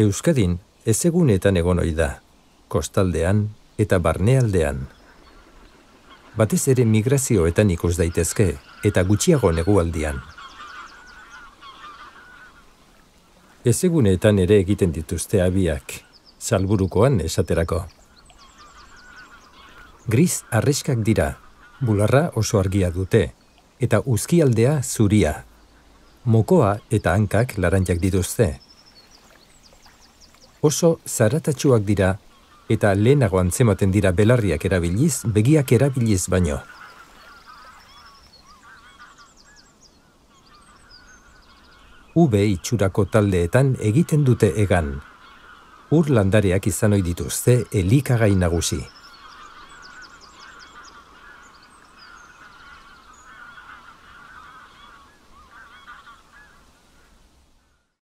Euskadin ezegunetan egon ohi da, kostaldean eta barnealdean. Batez ere migrazioetan ikus daitezke eta gutxiago negualdian. Ezeguneetan ere egiten dituzte abiak, salburukoan esaterako. Gris arriskak dira, bularra oso argia dute, eta uzkialdea zuria. Mokoa eta hankak laranjak dituzte. Oso zaratatsuak dira, eta lehenago antzematen dira belarriak erabiliz, begiak erabiliz baino. UB itxurako taldeetan egiten dute egan. Ur landareak izan ohi dituzte elikagai nagusi.